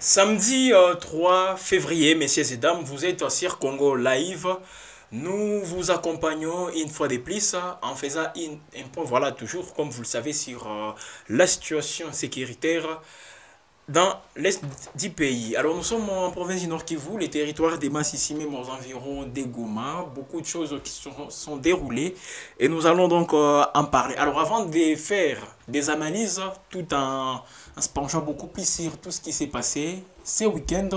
Samedi euh, 3 février, messieurs et dames, vous êtes sur Congo Live. Nous vous accompagnons une fois de plus en faisant un point, voilà, toujours comme vous le savez, sur euh, la situation sécuritaire dans l'est du pays. Alors nous sommes en province du Nord Kivu, les territoires des Massissi, même aux environs des Goma. Beaucoup de choses qui sont, sont déroulées et nous allons donc euh, en parler. Alors avant de faire des analyses, tout en, en se penchant beaucoup plus sur tout ce qui s'est passé ce week-end,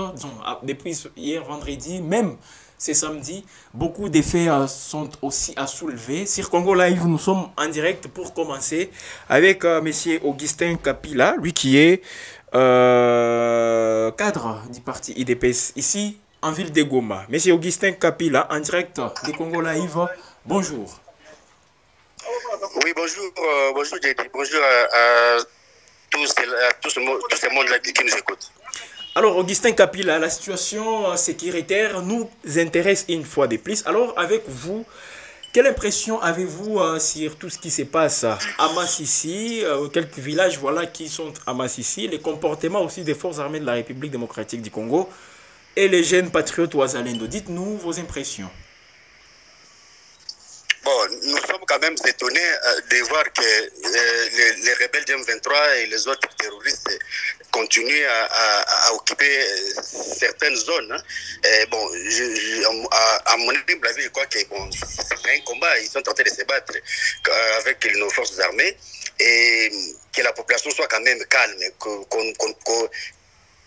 ah, depuis hier vendredi, même c'est samedi, beaucoup d'effets euh, sont aussi à soulever. Sur Congo Live, nous sommes en direct pour commencer avec euh, monsieur Augustin Kapila, lui qui est euh, cadre du parti IDPS ici en ville de Goma. Monsieur Augustin Kapila, en direct de Congo Live, bonjour. Oui, bonjour, euh, bonjour JD, bonjour à tout tout ce qui nous écoute. Alors, Augustin Kapila, la situation euh, sécuritaire nous intéresse une fois de plus. Alors, avec vous, quelle impression avez-vous euh, sur tout ce qui se passe à Massissi, euh, quelques villages voilà, qui sont à Massissi, les comportements aussi des forces armées de la République démocratique du Congo et les jeunes patriotes Ouazalendo Dites-nous vos impressions? Bon, nous sommes quand même étonnés euh, de voir que euh, les, les rebelles du M23 et les autres terroristes continuent à, occuper euh, certaines zones. hein. Et bon, à, mon avis, je crois que bon, c'est un combat. Ils sont en train de se battre avec nos forces armées et que la population soit quand même calme,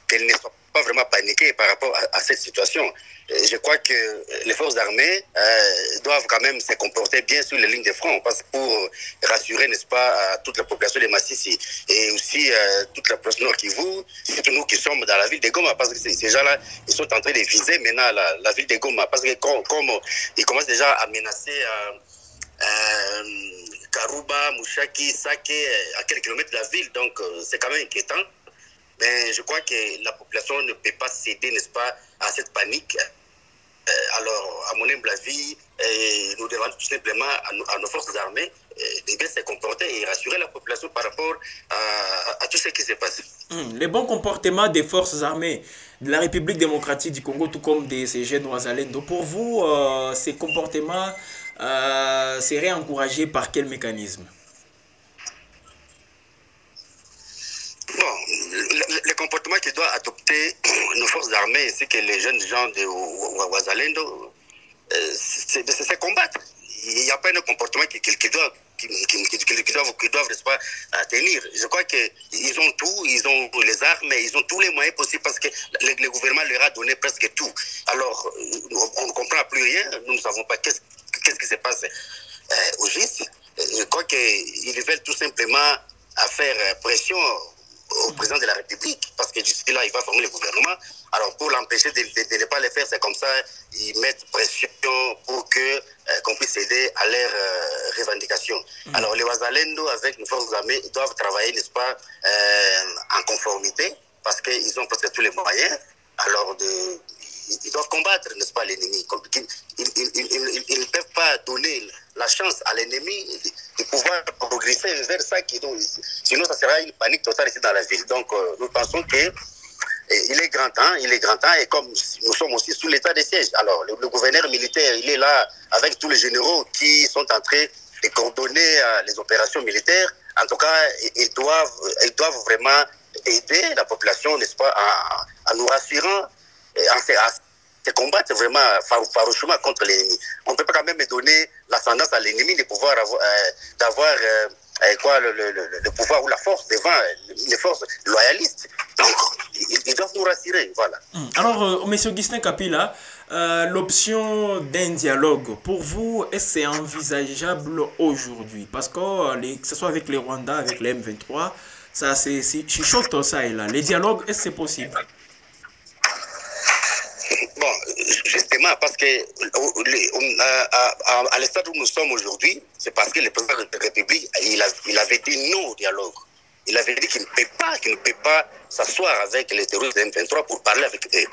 qu'elle ne soit pas vraiment paniquée par rapport à, cette situation. Euh, Je crois que les forces armées euh, doivent quand même se comporter bien sur les lignes de front parce pour rassurer, n'est-ce pas, toute la population de Massissi et aussi euh, toute la population Nord Kivu, surtout nous qui sommes dans la ville de Goma parce que ces, gens-là, ils sont en train de viser maintenant la, ville de Goma parce que comme, ils commencent déjà à menacer euh, euh, Karuba, Mouchaki, Sake, euh, à quelques kilomètres de la ville, donc euh, c'est quand même inquiétant. Mais je crois que la population ne peut pas céder, n'est-ce pas, à cette panique. Euh, alors, à mon humble avis, euh, nous devons tout simplement à, nos- forces armées euh, de bien se comporter et rassurer la population par rapport à, tout ce qui se passe. Hmm, Les bons comportements des forces armées de la République démocratique du Congo, tout comme de ces jeunes Ouazalendo, pour vous, ces comportements seraient encouragés par quel mécanisme Bon, le, le- le adopter nos forces armées, c'est que les jeunes gens de Ouazalendo, euh, c'est combattre. Il n'y a pas un comportement qui, qui, qui doit qui, qui, doivent, qui pas, euh, tenir. Je crois qu'ils ont tout, ils ont les armes, ils ont tous les moyens possibles parce que le, gouvernement leur a donné presque tout. Alors, euh, on ne comprend plus rien, nous ne savons pas qu'est-ce qui se passe euh, au GIS. Je crois qu'ils veulent tout simplement faire euh, pression au président de la République, parce que d'ici là, il va former le gouvernement. Alors, pour l'empêcher de, de- de ne pas le faire, c'est comme ça, ils mettent pression pour que euh, qu'on puisse aider à leurs euh, revendications. Alors, les Wazalendo, avec nos forces armées, ils doivent travailler, n'est-ce pas, euh, en conformité, parce qu'ils ont presque tous les moyens. Alors, de, ils doivent combattre, n'est-ce pas, l'ennemi. Ils ne peuvent pas donner la chance à l'ennemi de, pouvoir progresser vers ça. Sinon, ça sera une panique totale ici dans la ville. Donc, euh, nous pensons que et il est grand temps, il est grand temps, et comme nous sommes aussi sous l'état de siège, alors le, gouverneur militaire, il est là avec tous les généraux qui sont en train de coordonner euh, les opérations militaires. En tout cas, ils- doivent, ils doivent vraiment aider la population, n'est-ce pas, en, nous rassurant, à se combattre vraiment far- farouchement contre l'ennemi. On ne peut pas quand même donner l'ascendance à l'ennemi de pouvoir euh, d'avoir euh, euh, quoi, le, pouvoir ou la force devant les forces loyalistes. Donc, ils, doivent nous rassurer, voilà. Hmm. Alors, Monsieur Augustin Kapila, euh, l'option d'un dialogue, pour vous, est-ce envisageable aujourd'hui? Parce que, les- que ce soit avec les Rwandais, avec les M23, ça c'est ça et là. Les dialogues, est-ce c'est possible? Bon, justement, parce que euh, à, l'instant où nous sommes aujourd'hui, c'est parce que le président de la République, il, avait dit non au dialogue. Il avait dit qu'il ne peut pas, qu'il ne peut pas s'asseoir avec les terroristes de M23 pour parler avec eux.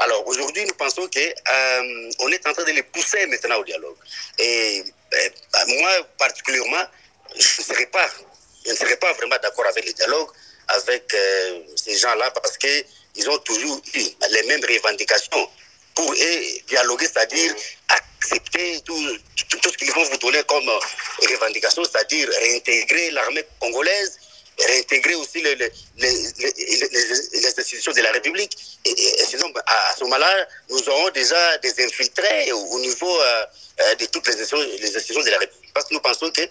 Alors aujourd'hui, nous pensons que euh, on est en train de les pousser maintenant au dialogue. Et euh, moi, particulièrement, je ne serais pas, je ne serais pas vraiment d'accord avec le dialogue avec ces gens-là parce que ils ont toujours eu les mêmes revendications pour dialoguer, c'est-à-dire accepter tout, tout, ce qu'ils vont vous donner comme revendication, c'est-à-dire réintégrer l'armée congolaise, réintégrer aussi les, les, les, institutions de la République. Et, sinon, à ce moment-là, nous aurons déjà des infiltrés au, niveau euh, euh, de toutes les institutions, de la République. Parce que nous pensons que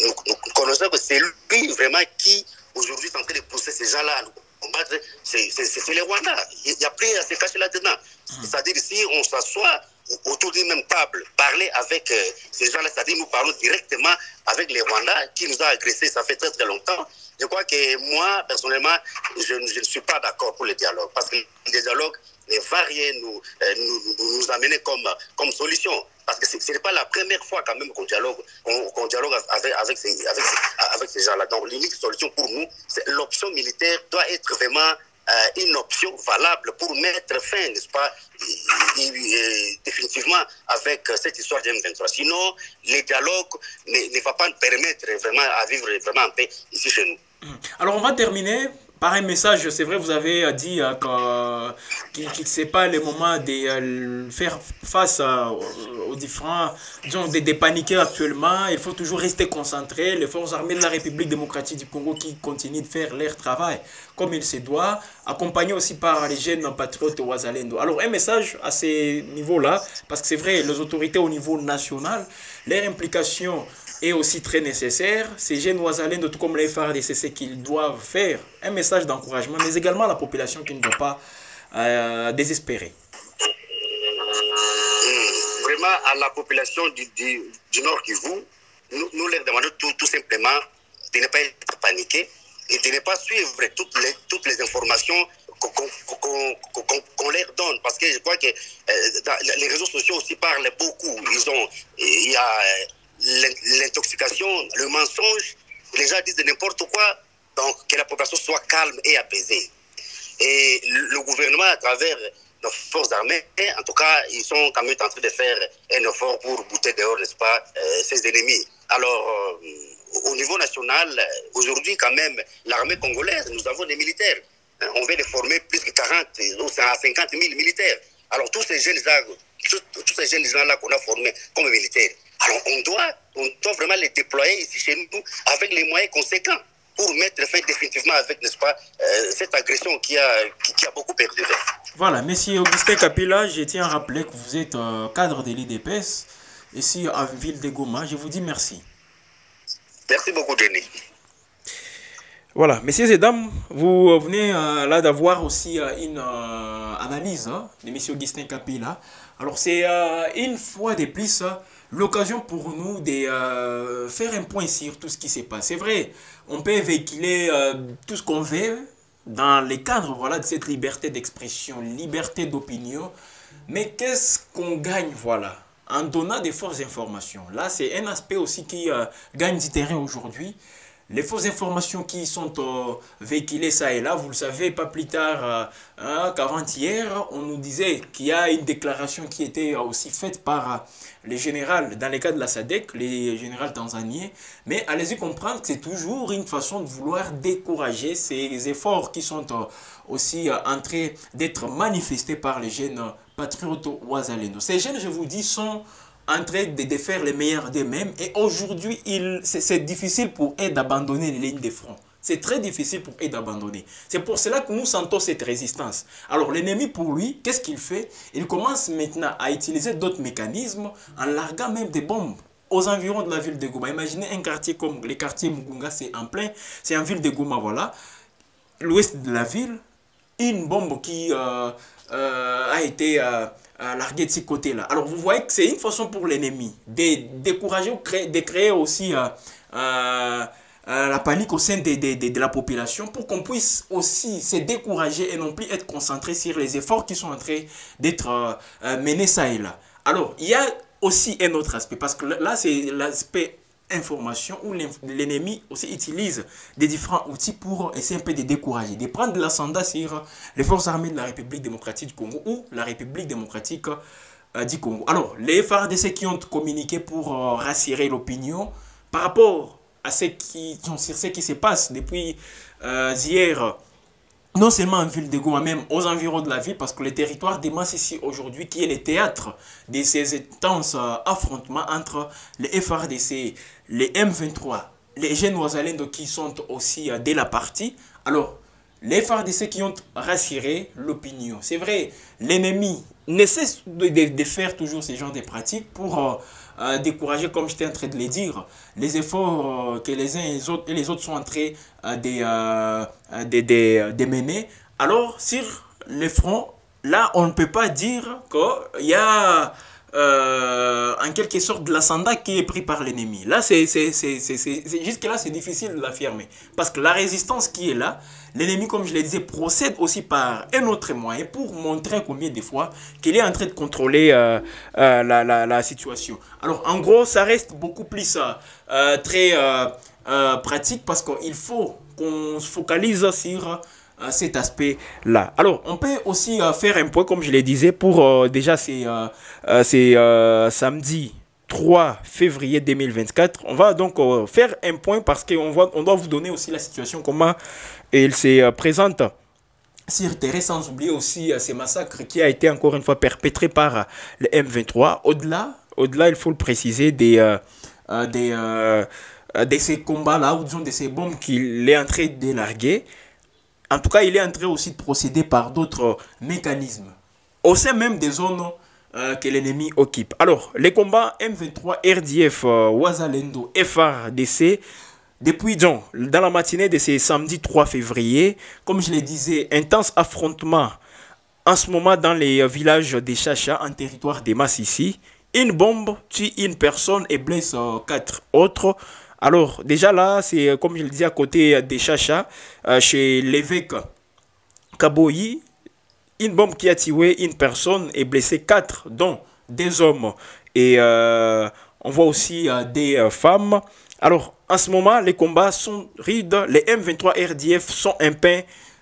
nous, connaissons que c'est lui vraiment qui, aujourd'hui, est en train de pousser ces gens-là à nous combattre. C'est les Rwanda. Il n'y a plus à se cacher là-dedans. Mmh. C'est-à-dire, si on s'assoit autour d'une même table, parler avec euh, ces gens-là, c'est-à-dire nous parlons directement avec les Rwandais qui nous ont agressés, ça fait très très longtemps. Je crois que moi, personnellement, je, ne suis pas d'accord pour le dialogue, parce que le dialogue ne va rien nous, euh, nous, nous, amener comme, comme solution. Parce que ce n'est pas la première fois quand même qu'on dialogue, qu'on dialogue avec, avec ces, gens-là. Donc l'unique solution pour nous, c'est l'option militaire doit être vraiment euh, une option valable pour mettre fin, n'est-ce pas, définitivement avec cette histoire de M23. Sinon, le dialogue ne, ne va pas nous permettre vraiment à vivre vraiment en paix ici chez nous. Alors on va terminer par un message, c'est vrai, vous avez euh, dit euh, qu'il ne sait pas le moment de euh, faire face aux différents, disons, des, des actuellement. Il faut toujours rester concentré. Les forces armées de la République démocratique du Congo qui continuent de faire leur travail comme il se doit, accompagné aussi par les jeunes patriotes Ouazalendo. Alors un message à ces niveaux-là, parce que c'est vrai, les autorités au niveau national, leur implication est aussi très nécessaire. Ces jeunes Ouazalendo, tout comme les FARDC, c'est qu'ils doivent faire un message d'encouragement, mais également à la population qui ne doit pas euh, désespérer. Hmm, vraiment, à la population du, du, Nord Kivu, nous, nous leur demandons tout, tout simplement de ne pas être paniqués et de ne pas suivre toutes les, toutes les informations qu'on leur donne. Parce que je crois que euh, les réseaux sociaux aussi parlent beaucoup. Ils ont, il y a l'intoxication, le mensonge. Les gens disent n'importe quoi. Donc, que la population soit calme et apaisée. Et le gouvernement, à travers nos forces armées, en tout cas, ils sont quand même en train de faire un effort pour bouter dehors, n'est-ce pas, euh, ses ennemis. Alors, euh, au niveau national, aujourd'hui, quand même, l'armée congolaise, nous avons des militaires. Hein, on vient de former plus de 40 ou 50 000 militaires. Alors, tous ces jeunes-là, tous, tous ces jeunes gens-là qu'on a formés comme militaires, alors on doit, on doit vraiment les déployer ici chez nous avec les moyens conséquents pour mettre fin définitivement avec, n'est-ce pas, euh, cette agression qui a, qui, a beaucoup perdu. Voilà, monsieur Augustin Capilla, je tiens à rappeler que vous êtes euh, cadre de l'IDPS ici à Ville de Goma. Je vous dis merci. Merci beaucoup, Denis. Voilà, messieurs et dames, vous venez euh, là d'avoir aussi une analyse hein, de monsieur Augustin Capilla. Alors, c'est une fois de plus l'occasion pour nous de euh, faire un point sur tout ce qui s'est passé. C'est vrai, on peut véhiculer euh, tout ce qu'on veut dans les cadres voilà, de cette liberté d'expression, liberté d'opinion. Mais qu'est-ce qu'on gagne voilà, en donnant des fausses informations? Là, c'est un aspect aussi qui euh, gagne du terrain aujourd'hui les fausses informations qui sont euh, véhiculées ça et là, vous le savez, pas plus tard euh, hein, qu'avant-hier, on nous disait qu'il y a une déclaration qui était aussi faite par euh, les généraux, dans les cas de la SADEC, les généraux tanzaniens, mais allez-y comprendre que c'est toujours une façon de vouloir décourager ces efforts qui sont aussi en train d'être manifestés par les jeunes patriotes ouazalendo. Ces jeunes, je vous dis, sont en train de défaire les meilleurs d'eux-mêmes. Et aujourd'hui, c'est difficile pour eux d'abandonner les lignes de front. C'est très difficile pour eux d'abandonner. C'est pour cela que nous sentons cette résistance. Alors l'ennemi, pour lui, qu'est-ce qu'il fait? Il commence maintenant à utiliser d'autres mécanismes en larguant même des bombes aux environs de la ville de Goma. Imaginez un quartier comme le quartier Mugunga, c'est en plein, c'est en ville de Goma, voilà. L'ouest de la ville, une bombe qui euh, euh, a été... Euh, larguer de ce côté-là. Alors vous voyez que c'est une façon pour l'ennemi de décourager, de créer aussi euh, euh, euh, la panique au sein de, de, de la population pour qu'on puisse aussi se décourager et non plus être concentré sur les efforts qui sont en train d'être menés ça et là. Alors il y a aussi un autre aspect parce que là c'est l'aspect information où l'ennemi aussi utilise des différents outils pour essayer un peu de décourager, de prendre de l'ascendant sur les forces armées de la République démocratique du Congo ou la République démocratique euh, du Congo. Alors, les FARDC qui ont communiqué pour euh, rassurer l'opinion par rapport à ce qui, se passe depuis euh, hier non seulement en ville de Goma, même aux environs de la ville, parce que le territoire des masses ici aujourd'hui, qui est le théâtre de ces intenses euh, affrontements entre les FRDC, les M23, les jeunes Ouazalendo qui sont aussi euh, de la partie. Alors, les FRDC qui ont rassuré l'opinion. C'est vrai, l'ennemi ne cesse de, faire toujours ce genre de pratiques pour euh, euh, décourager, comme j'étais en train de le dire, les efforts euh, que les uns et les autres, et les autres sont en train de, de, mener. Alors, sur les fronts, là, on ne peut pas dire qu'il y a euh, en quelque sorte de l'ascendant qui est pris par l'ennemi. Là, c'est jusque-là, c'est difficile de l'affirmer. Parce que la résistance qui est là, l'ennemi, comme je le disais, procède aussi par un autre moyen pour montrer combien de fois qu'il est en train de contrôler euh, euh, la, la, la, situation. Alors, en gros, ça reste beaucoup plus très pratique parce qu'il faut qu'on se focalise sur cet aspect-là. Alors, on peut aussi euh, faire un point, comme je le disais, pour euh, déjà c'est euh, samedi 3 février 2024. On va donc faire un point parce qu'on on doit vous donner aussi la situation, comment elle se présente sur terrain, sans oublier aussi ces massacres qui a été encore une fois perpétrés par le M23. Au-delà, au-delà, il faut le préciser, des, des, de ces combats-là, ou disons de ces bombes qu'il est en train de larguer. En tout cas, il est en train aussi de procéder par d'autres mécanismes au sein même des zones euh, que l'ennemi occupe. Alors, les combats M23, RDF, euh, Wazalendo, FRDC, depuis dans la matinée de ce samedi 3 février, comme je le disais, intense affrontement en ce moment dans les villages des Chacha en territoire des Massissi. Une bombe tue une personne et blesse euh, quatre autres. Alors, déjà là, c'est euh, comme je le disais à côté des Chacha, euh, chez l'évêque Kaboyi, une bombe qui a tué une personne et blessé quatre, dont des hommes. Et euh, on voit aussi des femmes. Alors, en ce moment, les combats sont rides. Les M23 RDF sont un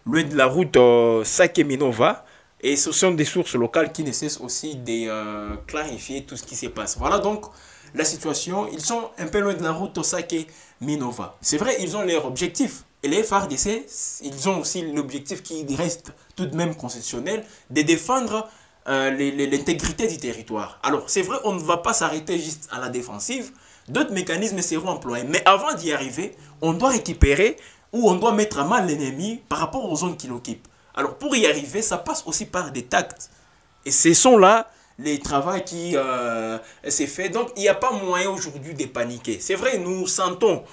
loin de la route Sakeminova. Et ce sont des sources locales qui nécessitent aussi de clarifier tout ce qui se passe. Voilà donc la situation, ils sont un peu loin de la route Osake Minova. C'est vrai, ils ont leur objectif. Et les FARDC, ils ont aussi l'objectif qui reste tout de même constitutionnel de défendre euh, l'intégrité du territoire. Alors, c'est vrai, on ne va pas s'arrêter juste à la défensive. D'autres mécanismes seront employés. Mais avant d'y arriver, on doit récupérer ou on doit mettre à mal l'ennemi par rapport aux zones qu'il occupe. Alors, pour y arriver, ça passe aussi par des tacts. Et ce sont là les travaux qui euh, s'est fait. Donc, il n'y a pas moyen aujourd'hui de paniquer. C'est vrai, nous sentons,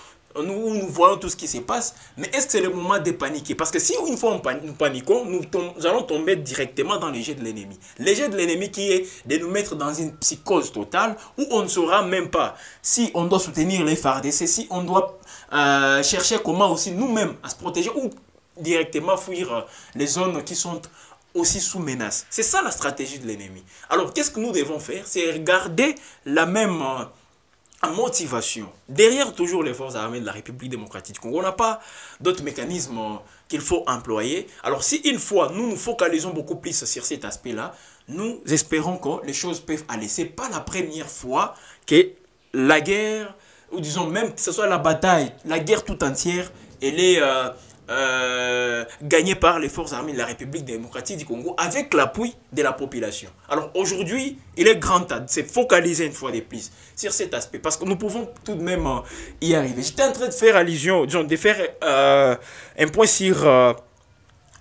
nous, nous voyons tout ce qui se passe, mais est-ce que c'est le moment de paniquer? Parce que si une fois nous paniquons, nous, allons tomber directement dans les jets de l'ennemi. Les jets de l'ennemi qui est de nous mettre dans une psychose totale où on ne saura même pas si on doit soutenir les FARDC, si on doit euh, chercher comment aussi nous-mêmes à se protéger ou directement fuir les zones qui sont aussi sous menace. C'est ça la stratégie de l'ennemi. Alors, qu'est-ce que nous devons faire? C'est regarder la même euh, motivation. Derrière toujours les forces armées de la République démocratique du Congo, on n'a pas d'autres mécanismes euh, qu'il faut employer. Alors, si une fois nous nous focalisons beaucoup plus sur cet aspect-là, nous espérons que les choses peuvent aller. Ce pas la première fois que la guerre, ou disons même que ce soit la bataille, la guerre tout entière, elle est... Euh, euh, gagné par les forces armées de la République démocratique du Congo avec l'appui de la population. Alors aujourd'hui, il est grand temps de se focaliser une fois de plus sur cet aspect parce que nous pouvons tout de même euh, y arriver. J'étais en train de faire allusion, de faire euh, un point sur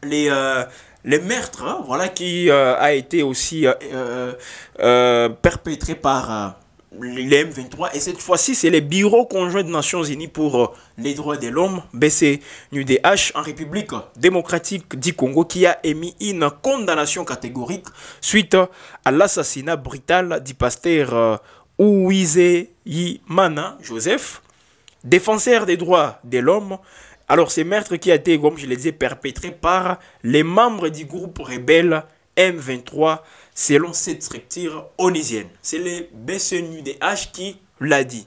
les, les meurtres, hein, voilà, qui a été aussi perpétré par les M23 et cette fois-ci c'est le bureau conjoint des Nations Unies pour euh, les droits de l'homme BCNUDH en République démocratique du Congo qui a émis une condamnation catégorique suite à l'assassinat brutal du pasteur euh, Ouize Yimana Joseph défenseur des droits de l'homme. Alors c'est meurtre qui a été comme je le disais perpétré par les membres du groupe rebelle M23 selon cette structure onisienne. C'est le BCNUDH qui l'a dit.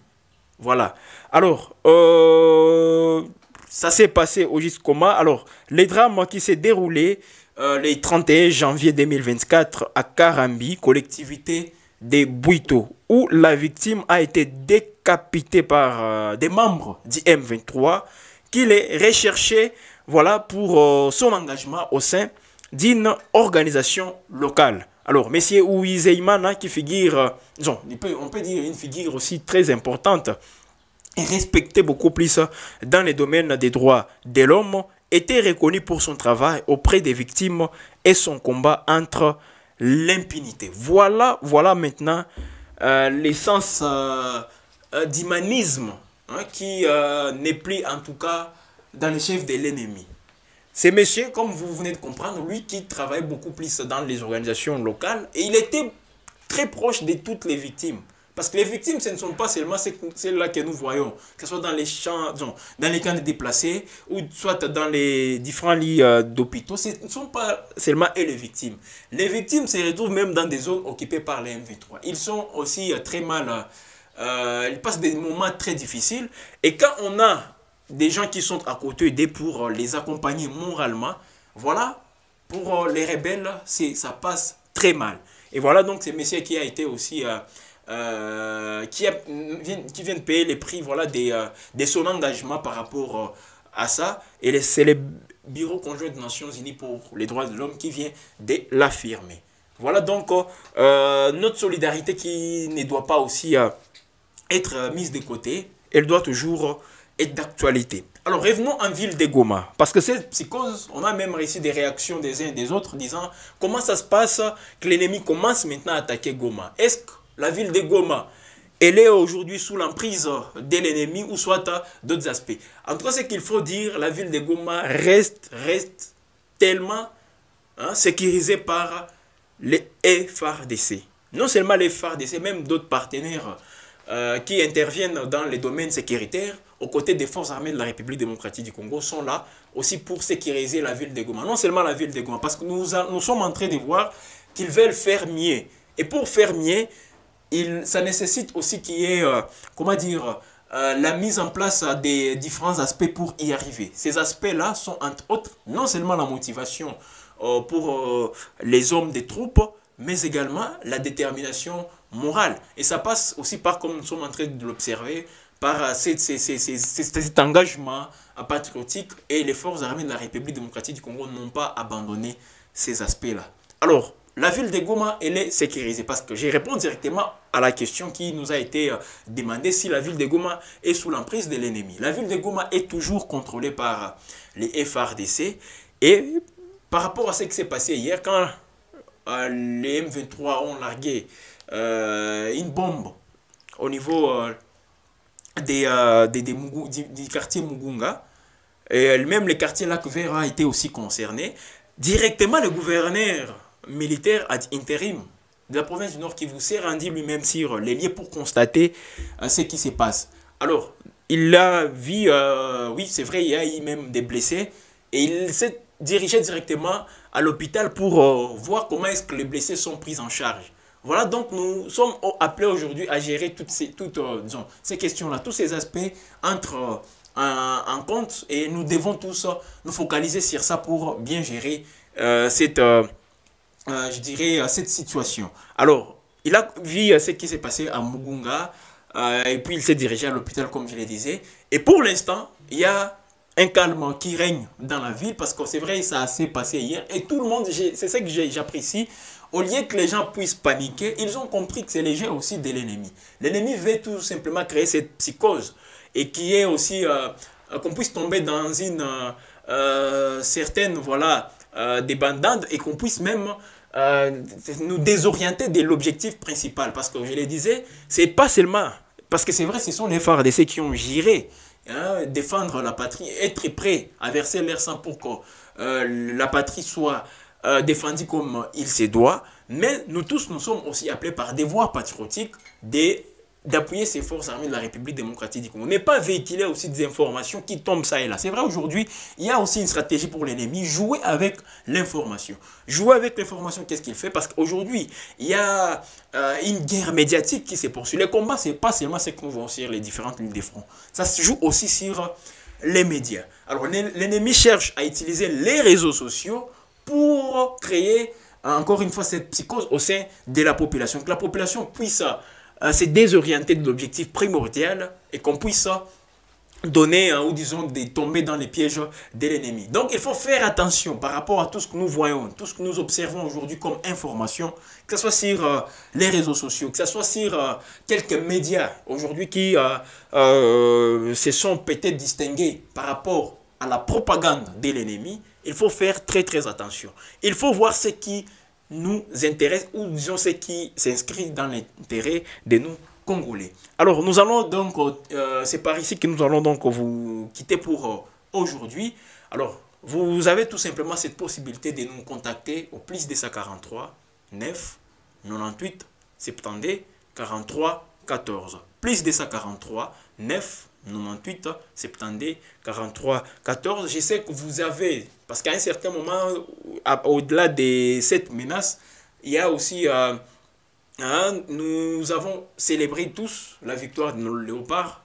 Voilà. Alors, euh, ça s'est passé au juste Alors, les drames qui s'est déroulé euh, le 31 janvier 2024 à Karambi, collectivité des Buito, où la victime a été décapitée par euh, des membres du M23 qui les recherchaient voilà, pour son engagement au sein d'une organisation locale. Alors, M. Ouizeimana, qui figure, on peut dire une figure aussi très importante et respectée beaucoup plus dans les domaines des droits de l'homme, était reconnu pour son travail auprès des victimes et son combat entre l'impunité. Voilà, voilà maintenant euh, l'essence euh, euh, d'humanisme hein, qui n'est plus en tout cas dans le chef de l'ennemi. C'est monsieur, comme vous venez de comprendre, lui qui travaille beaucoup plus dans les organisations locales et il était très proche de toutes les victimes. Parce que les victimes, ce ne sont pas seulement celles-là que nous voyons, que ce soit dans les champs, dans les camps de déplacés, ou soit dans les différents lits euh, d'hôpitaux, ce ne sont pas seulement elles les victimes. Les victimes se retrouvent même dans des zones occupées par les MV3. Ils sont aussi euh, très mal, euh, ils passent des moments très difficiles. Et quand on a des gens qui sont à côté d'eux pour euh, les accompagner moralement, voilà, pour euh, les rebelles, ça passe très mal. Et voilà donc ce monsieur qui a été aussi... Euh, qui, de payer les prix voilà, des, de son engagement par rapport à ça. Et c'est le Bureau conjoint des Nations Unies pour les droits de l'homme qui vient de l'affirmer. Voilà donc notre solidarité qui ne doit pas aussi être mise de côté. Elle doit toujours et d'actualité. Alors revenons en ville de Goma, parce que cette psychose, on a même réussi des réactions des uns et des autres disant comment ça se passe que l'ennemi commence maintenant à attaquer Goma? Est-ce que la ville de Goma, elle est aujourd'hui sous l'emprise de l'ennemi ou soit d'autres aspects? En tout cas, ce qu'il faut dire, la ville de Goma reste, reste tellement hein, sécurisée par les FARDC. Non seulement les FARDC, même d'autres partenaires euh, qui interviennent dans les domaines sécuritaires aux côtés des forces armées de la République démocratique du Congo sont là aussi pour sécuriser la ville de Goma. Non seulement la ville de Goma, parce que nous, nous sommes en train de voir qu'ils veulent faire mieux. Et pour faire mieux, il, ça nécessite aussi qu'il y ait, euh, comment dire, euh, la mise en place des différents aspects pour y arriver. Ces aspects-là sont entre autres non seulement la motivation pour les hommes des troupes, mais également la détermination morale. Et ça passe aussi par, comme nous sommes en train de l'observer, par cet engagement patriotique et les forces armées de la République démocratique du Congo n'ont pas abandonné ces aspects-là. Alors, la ville de Goma, elle est sécurisée parce que j'ai répondu directement à la question qui nous a été euh, demandée si la ville de Goma est sous l'emprise de l'ennemi. La ville de Goma est toujours contrôlée par les FRDC et par rapport à ce qui s'est passé hier, quand euh, les M23 ont largué euh, une bombe au niveau euh, des, des, des du, quartier Mugunga, et même le quartier Lac Vert a été aussi concerné. Directement, le gouverneur militaire ad intérim de la province du Nord qui vous s'est rendu lui-même sur les lieux pour constater ce qui se passe. Alors, il a vu, oui, c'est vrai, il y a eu même des blessés, et il s'est dirigé directement à l'hôpital pour euh, voir comment est-ce que les blessés sont pris en charge. Voilà, donc nous sommes appelés aujourd'hui à gérer toutes ces, euh, questions-là, tous ces aspects entre euh, en, compte et nous devons tous nous focaliser sur ça pour bien gérer cette, je dirais, cette situation. Alors, il a vu ce qui s'est passé à Mugunga et puis il s'est dirigé à l'hôpital comme je le disais. Et pour l'instant, il y a un calme qui règne dans la ville parce que c'est vrai, ça s'est passé hier et tout le monde, c'est ça que j'apprécie. Au lieu que les gens puissent paniquer, ils ont compris que c'est le jeu aussi de l'ennemi. L'ennemi veut tout simplement créer cette psychose et qui est aussi euh, qu'on puisse tomber dans une euh, euh, certaine voilà débandade et qu'on puisse même nous désorienter de l'objectif principal parce que je le disais, c'est pas seulement parce que c'est vrai, ce sont les FARDC qui ont géré Hein, défendre la patrie, être prêt à verser leur sang pour que euh, la patrie soit euh, défendue comme il se doit. Mais nous tous, nous sommes aussi appelés par devoir patriotique d'appuyer ces forces armées de la République démocratique du Congo. Mais pas véhiculer aussi des informations qui tombent ça et là. C'est vrai, aujourd'hui, il y a aussi une stratégie pour l'ennemi, jouer avec l'information. Jouer avec l'information, qu'est-ce qu'il fait? Parce qu'aujourd'hui, il y a euh, une guerre médiatique qui se poursuit. Les combats, ce n'est pas seulement ce qu'on voit sur les différentes lignes de front. Ça se joue aussi sur les médias. Alors, l'ennemi cherche à utiliser les réseaux sociaux pour créer, encore une fois, cette psychose au sein de la population. Que la population puisse euh, se désorienter de l'objectif primordial et qu'on puisse donner hein, ou disons de tomber dans les pièges de l'ennemi. Donc il faut faire attention par rapport à tout ce que nous voyons, tout ce que nous observons aujourd'hui comme information, que ce soit sur euh, les réseaux sociaux, que ce soit sur euh, quelques médias aujourd'hui qui euh, se sont peut-être distingués par rapport à la propagande de l'ennemi, il faut faire très très attention. Il faut voir ce qui nous intéresse ou disons ce qui s'inscrit dans l'intérêt de nous congolais. Alors, nous allons donc, euh, c'est par ici que nous allons donc vous quitter pour euh, aujourd'hui. Alors, vous avez tout simplement cette possibilité de nous contacter au plus de 43 9 98 70 43 14. Plus de 43 9 98 70 43 14. Je sais que vous avez, parce qu'à un certain moment, au-delà de cette menace, il y a aussi... Euh, Hein, nous avons célébré tous la victoire de nos léopards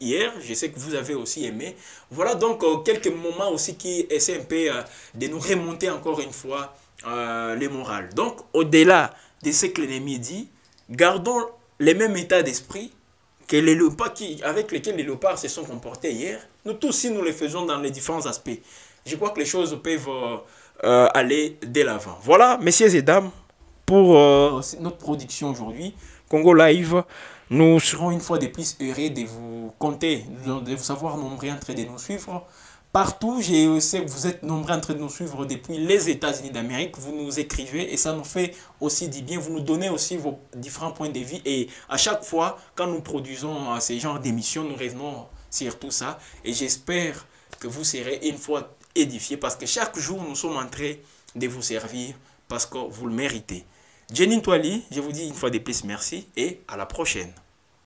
hier. Je sais que vous avez aussi aimé. Voilà donc euh, quelques moments aussi qui essaient un peu euh, de nous remonter encore une fois euh, les morales. Donc, au-delà de ce que l'ennemi dit, gardons les mêmes états d'esprit que les léopards qui, avec lesquels les léopards se sont comportés hier. Nous tous, si nous les faisons dans les différents aspects, je crois que les choses peuvent aller de l'avant. Voilà, messieurs et dames pour euh, notre production aujourd'hui, Congo Live. Nous serons une fois de plus heureux de vous compter, de vous savoir nombreux en train de nous suivre. Partout, je sais que vous êtes nombreux en train de nous suivre depuis les États-Unis d'Amérique. Vous nous écrivez et ça nous fait aussi du bien. Vous nous donnez aussi vos différents points de vue. Et à chaque fois, quand nous produisons euh, ces genres d'émissions, nous revenons sur tout ça. Et j'espère que vous serez une fois édifiés parce que chaque jour, nous sommes en train de vous servir parce que vous le méritez. Jenny Toili, je vous dis une fois de plus merci et à la prochaine.